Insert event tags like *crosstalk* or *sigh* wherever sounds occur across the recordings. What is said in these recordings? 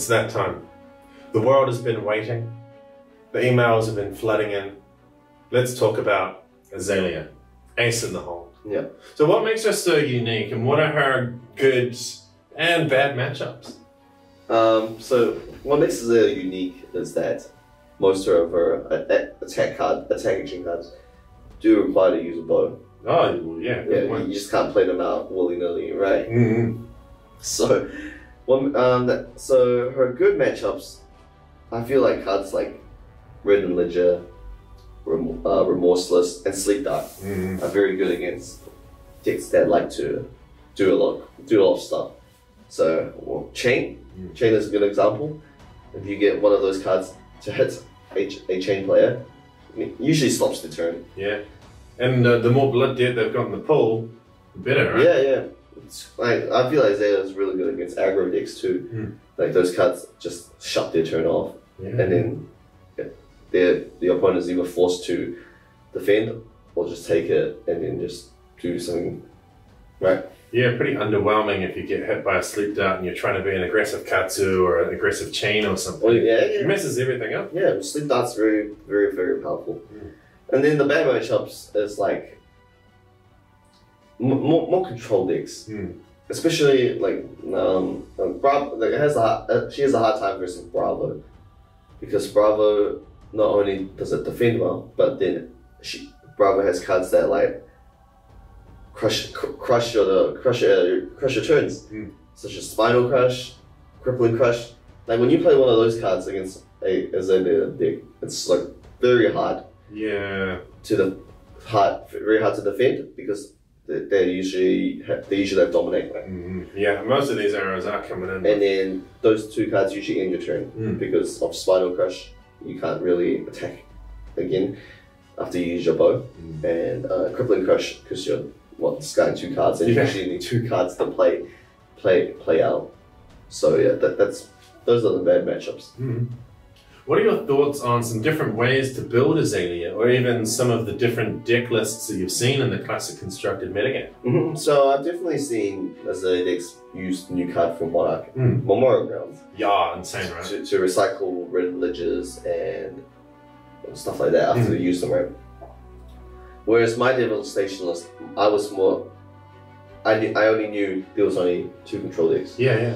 It's that time. The world has been waiting. The emails have been flooding in. Let's talk about Azalea, ace in the hole. Yeah. So, what makes her so unique, and what are her good and bad matchups? Um, so what makes it unique is that most of her a- attack card, attacking cards, do require to use a bow. Oh, yeah, Yeah, you just can't play them out willy nilly, right? Mhm. So, um, that, so her good matchups, I feel like cards like Red and Ledger, Rem- uh, Remorseless, and Sleep Dart Mhm. are very good against decks that like to do a lot, do a lot of stuff. So, well, Chane, Mm. Chane is a good example. If you get one of those cards to hit a, a Chane player, it usually stops the turn. Yeah. And uh, the more blood debt they've got in the pool, the better, right? Yeah, yeah. Like, I feel like Zeta is really good against aggro decks too. Mm. Like those cards just shut their turn off, Yeah. and then yeah, their the opponent is either forced to defend or just take it and then just do something. Right. Yeah, pretty underwhelming if you get hit by a sleep dart and you're trying to be an aggressive katsu or an aggressive Chane or something. Well, yeah, It yeah. messes everything up. Yeah, sleep dart's very, very, very powerful. Mm. And then the bad matchups is like more, more control decks, Mm. especially like um, um Bravo. Like has a uh, she has a hard time versus Bravo because Bravo not only does it defend well, but then she Bravo has cards that like crush cr- crush your crush your crush your turns, Mm. such as Spinal Crush, Crippling Crush. Like when you play one of those cards against a Azalea deck, it's like very hard Yeah. to the hard, very hard to defend because they, they usually have, they usually have dominate. Right? Mhm. Yeah, most of these arrows are coming in. And then those two cards usually end your turn Mm. because of Spinal Crush. You can't really attack again after you use your bow, Mm. and uh, Crippling Crush because you're what discarding two cards, and Yeah. you usually need two cards to play play play out. So yeah, that, that's those are the bad matchups. Mhm. What are your thoughts on some different ways to build Azalea, or even some of the different deck lists that you've seen in the classic constructed metagame? Mhm. So I've definitely seen Azalea decks use the new card from Monarch Mm. Memorial Grounds. Yeah, insane, right? to, to recycle red and stuff like that after Mm. they use them, right? Whereas my devastation list, I was more. I, knew, I only knew there was only two control decks, Yeah, yeah.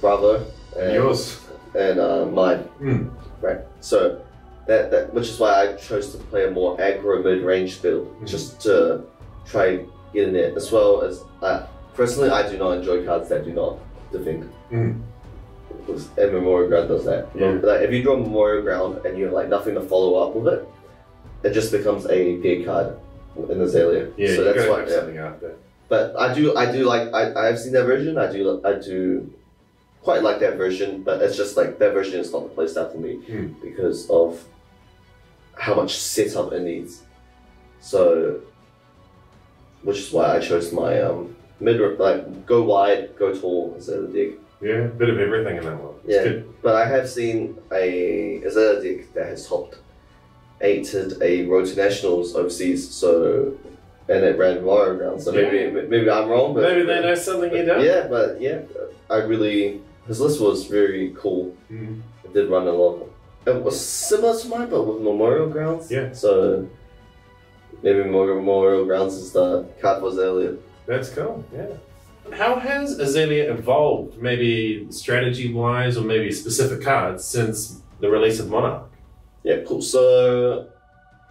Bravo and Yours. and uh, mine, Mm. Right? So that, that which is why I chose to play a more aggro mid range build, Mhm. just to try and get in there. As well as I personally, I do not enjoy cards that do not defend. Mm. And Memorial Ground does that. Yeah. Like if you draw Memorial Ground and you have like nothing to follow up with it, it just becomes a dead card in Azalea. Yeah, so that's why. Yeah. But I do, I do like, I, I have seen that version. I do, I do quite like that version. But it's just like that version is not the playstyle for me Hmm. because of how much setup it needs. So, which is why I chose my um mid like go wide, go tall instead of the deck. Yeah, a bit of everything in that one. It's Yeah. good. But I have seen a Azalea deck that has topped eighted a road to nationals overseas. So and it ran Memorial Ground. So maybe maybe I'm wrong, but Maybe they know something you don't. Yeah, but yeah, I really his list was very cool. Mm. It did run a lot. It was similar to mine, but with Memorial Grounds. Yeah. So maybe Memorial, Memorial Grounds is the card for Azalea. That's cool. Yeah. How has Azalea evolved, maybe strategy wise or maybe specific cards, since the release of Monarch? Yeah, cool. So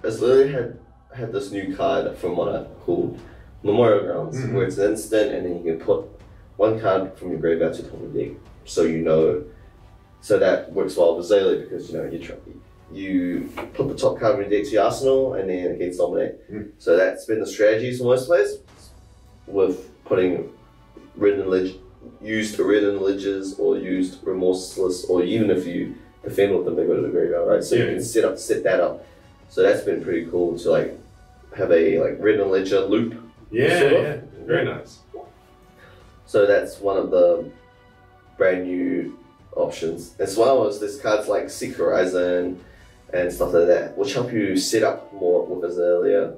Azalea had had this new card from Monarch called Memorial Grounds, Mhm. where it's an instant, and then you can put one card from your graveyard to the top of the deck, so you know. So that works well with Azalea because you know you try, you put the top card in deck to your arsenal, and then it gets dominate. Mm. So that's been the strategies for most players, with putting and ledge, used and ledges, or used remorseless, or even if you defend with them, they go to the graveyard, right? So Yeah. you can set up set that up. So that's been pretty cool to like have a like and ledger loop. Yeah, Sort of. yeah. Very nice. So that's one of the brand new options. As well as there's cards like Seek Horizon and stuff like that, which help you set up more with Azalea.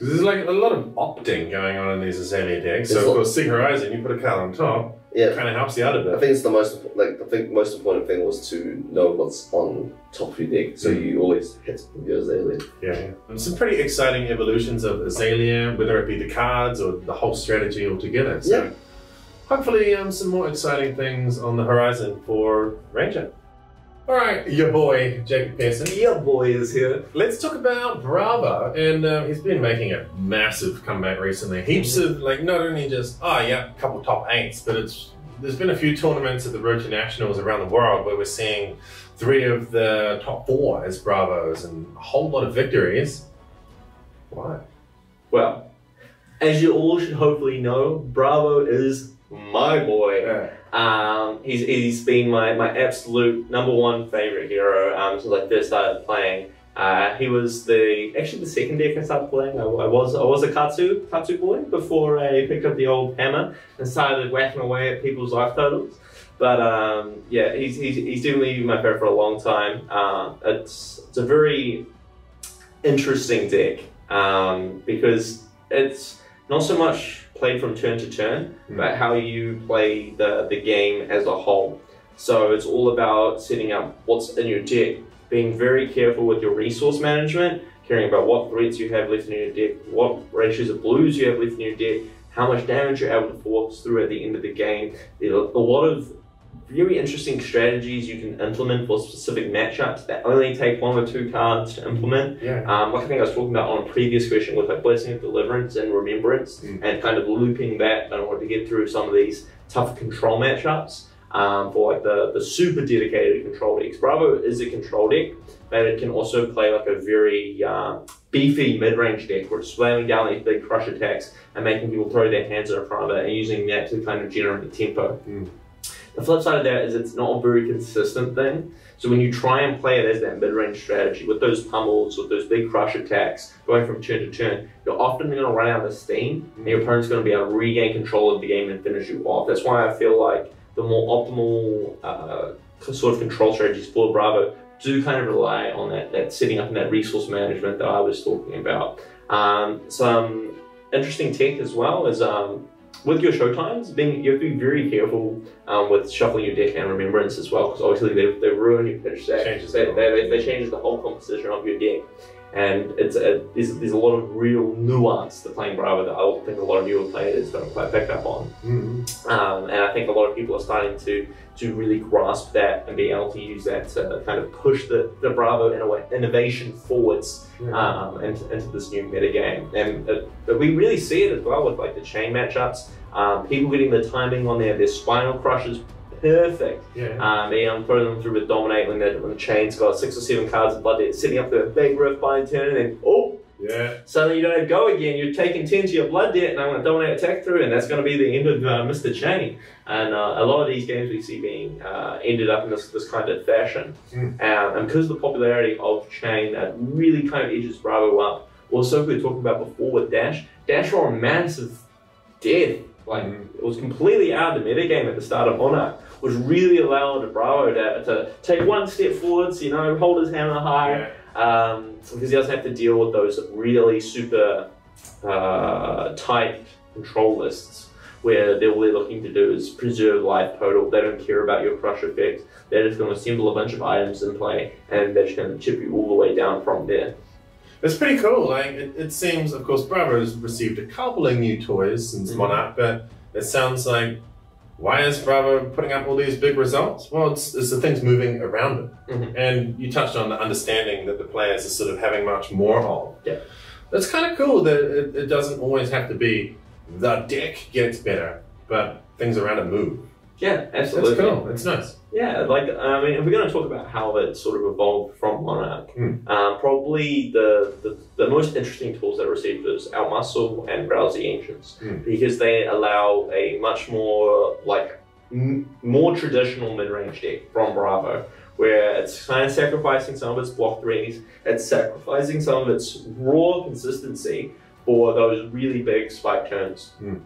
There's like a lot of opting going on in these Azalea decks. So of course, Sig Horizon, you put a card on top, Yeah, kind of helps you out a bit. I think it's the most like I think most important thing was to know what's on top of your deck, so Mm. you always hit your Azalea. Yeah, Some pretty exciting evolutions of Azalea, whether it be the cards or the whole strategy altogether. So Yeah. Hopefully um, some more exciting things on the horizon for Ranger. All right, your boy Jacob Pearson. Your boy is here. Let's talk about Bravo, and um, he's been making a massive comeback recently. Heaps of like not only just oh yeah, a couple top eights, but it's there's been a few tournaments at the Road to Nationals around the world where we're seeing three of the top four as Bravos and a whole lot of victories. Why? Well, as you all should hopefully know, Bravo is my boy. Um, he's, he's been my, my absolute number one favorite hero um, since I first started playing. Uh, he was the actually the second deck I started playing. I, I was I was a Katsu Katsu boy before I picked up the old hammer and started whacking away at people's life totals. But um, yeah, he's, he's, he's definitely been my favorite for a long time. Uh, it's it's a very interesting deck um, because it's not so much played from turn to turn, Mm. but how you play the, the game as a whole. So it's all about setting up what's in your deck, being very careful with your resource management, caring about what threats you have left in your deck, what ratios of blues you have left in your deck, how much damage you're able to force through at the end of the game. A lot of very interesting strategies you can implement for specific matchups that only take one or two cards to implement. Yeah. Um, like I think I was talking about on a previous question with like Blessing of Deliverance and Remembrance Mm. and kind of looping that in order to get through some of these tough control matchups um, for like the, the super dedicated control decks. Bravo is a control deck, but it can also play like a very uh, beefy mid-range deck where it's slamming down these big crush attacks and making people throw their hands in front of it and using that to kind of generate tempo. Mm. The flip side of that is it's not a very consistent thing. So when you try and play it as that mid-range strategy with those pummels, with those big crush attacks, going from turn to turn, you're often going to run out of steam, and your opponent's going to be able to regain control of the game and finish you off. That's why I feel like the more optimal uh, sort of control strategies for Bravo do kind of rely on that, that setting up and that resource management that I was talking about. Um, some interesting tech as well is um, with your showtimes, being you have to be very careful um, with shuffling your deck and remembrance as well, because obviously they, they ruin your pitch deck. Changes they, the they, they, they change the whole composition of your deck. And it's a, there's, there's a lot of real nuance to playing Bravo that I don't think a lot of newer players don't quite pick up on. Mm. Um, and I think a lot of people are starting to to really grasp that and be able to use that to kind of push the, the Bravo in a way, innovation forwards Yeah. um, into, into this new meta game. And uh, but we really see it as well with like the Chane matchups. Um, people getting the timing on their, their spinal crushes perfect. yeah. Um, being able to throw them through with dominate when the, when the Chane's got six or seven cards of blood, setting up the big rift by turn, and then oh, yeah. suddenly you don't have go again. You're taking 10 to your blood debt, and I'm going to dominate attack through, and that's going to be the end of uh, Mr. Chane. And uh, a lot of these games we see being uh, ended up in this, this kind of fashion. Mm. Um, and because of the popularity of Chane, that really kind of edges Bravo up. Also, we were talking about before with Dash, Dash were a massive death. Like, Mhm. it was completely out of the metagame at the start of Monarch, which really allowed Bravo to, to take one step forwards, you know, hold his hammer high Yeah. um, because he doesn't have to deal with those really super uh, tight control lists where they're all they're looking to do is preserve life total. They don't care about your crush effect. They're just going to assemble a bunch of items in play and they're just going to chip you all the way down from there. It's pretty cool. Like it, it seems, of course, Bravo's received a couple of new toys since Mhm. Monarch, but it sounds like why is Bravo putting up all these big results? Well, it's, it's the things moving around it, Mhm. and you touched on the understanding that the players are sort of having much more of. Yeah. That's kind of cool that it, it doesn't always have to be the deck gets better, but things around it move. Yeah, absolutely. That's cool. It's nice. Yeah, like I mean, if we're going to talk about how it sort of evolved from Monarch, Hmm. um, probably the, the the most interesting tools that I received was Outmuscle and Browsy Engines Hmm. because they allow a much more like m- more traditional mid-range deck from Bravo, where it's kind of sacrificing some of its block threes, it's sacrificing some of its raw consistency for those really big spike turns. Hmm.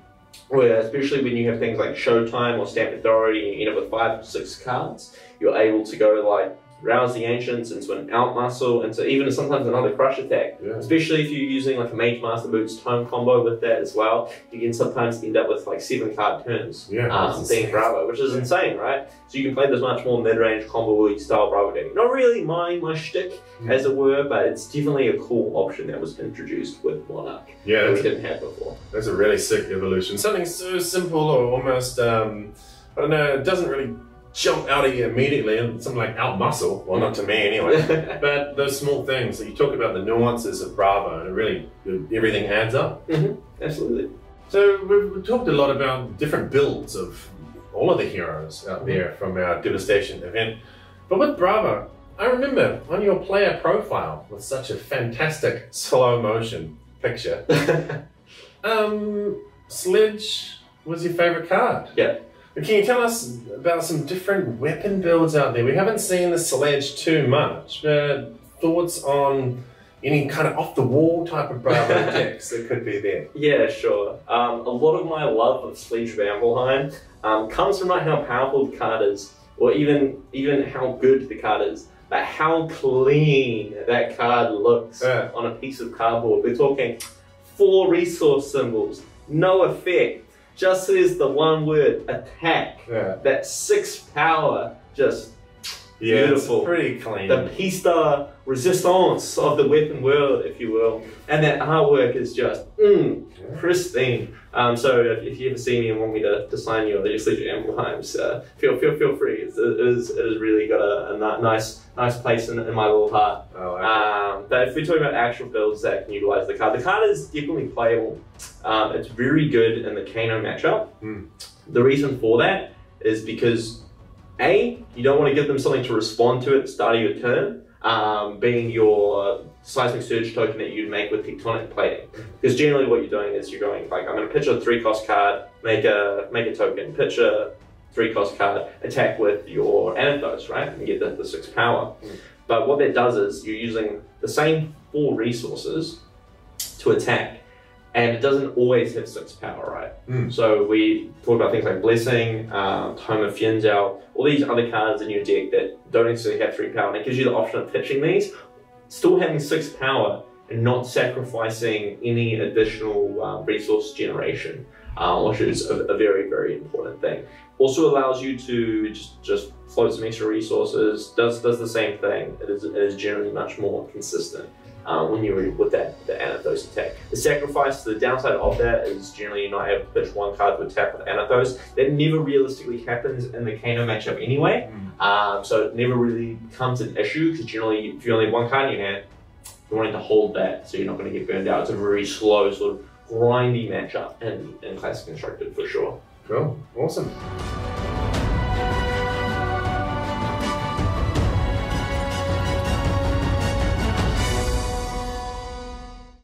Where especially when you have things like Showtime or Stamp Authority, and you end up with five or six cards, you're able to go like rouse the ancients into an out muscle, into even sometimes another crush attack. Yeah. Especially if you're using like a Mage Master Boots tome combo with that as well, you can sometimes end up with like seven card turns. Yeah, um, being. Bravo, which is insane, right? So you can play this much more mid-range combo style Bravo deck. Not really my my shtick, Mm. as it were, but it's definitely a cool option that was introduced with Monarch Yeah, that we didn't have before. that's a really sick evolution. Something so simple or almost, um, I don't know, it doesn't really jump out of you immediately. and Something like out muscle. Well, not to me anyway. *laughs* But those small things that you talk about the nuances of Bravo, and it really everything adds up. Absolutely. So we've, we've talked a lot about different builds of all of the heroes out there from our Devastation event. But with Bravo, I remember on your player profile with such a fantastic slow motion picture, *laughs* um, Sledge was your favorite card. Yeah. But Can you tell us about some different weapon builds out there? We haven't seen the Sledge too much, but thoughts on any kind of off the wall type of Bravo *laughs* decks that could be there? Yeah, sure. Um, a lot of my love of Sledge of Anvilheim um, comes from not how powerful the card is, or even even how good the card is, but how clean that card looks Yeah. on a piece of cardboard. We're talking four resource symbols, no effect, just says the one word attack. Yeah. That six power, just Yeah, Beautiful. it's pretty clean. the piece de resistance of the weapon world, if you will. And that artwork is just mm, Yeah. pristine. Um, so if, you ever see me and want me to, to sign you or your Sledge Ambleheims, uh, feel feel feel free. It's, it, is, it has really got a, a nice nice place in, in my little heart. Oh, okay. Um, but if we're talking about actual builds that can utilize the card, the card is definitely playable. Um, it's very good in the Kano matchup. Hmm. The reason for that is because A, you don't want to give them something to respond to at the start of your turn, um, being your seismic surge token that you'd make with tectonic plating. Because generally what you're doing is you're going like I'm going to pitch a three cost card, make a make a token, pitch a three cost card, attack with your Anothos, right? And get the, the six power. Mm. But what that does is you're using the same four resources to attack. And it doesn't always have six power, right? Mm. So we talk about things like Blessing, um, Tome of Fyendal, all these other cards in your deck that don't necessarily have three power. And it gives you the option of pitching these, still having six power, and not sacrificing any additional uh, resource generation, uh, which is a, a very, very important thing. Also allows you to just, just float some extra resources, does, does the same thing. It is, it is generally much more consistent. Uh, when you're with that the Anothos attack. The sacrifice, the downside of that is generally you're not able to pitch one card to attack with Anothos. That never realistically happens in the Kano matchup anyway. Um, so it never really becomes an issue because generally, if you only have one card in your hand, you're wanting to hold that so you're not going to get burned out. It's a very slow, sort of grindy matchup in, in Classic Constructed for sure. Cool. Awesome.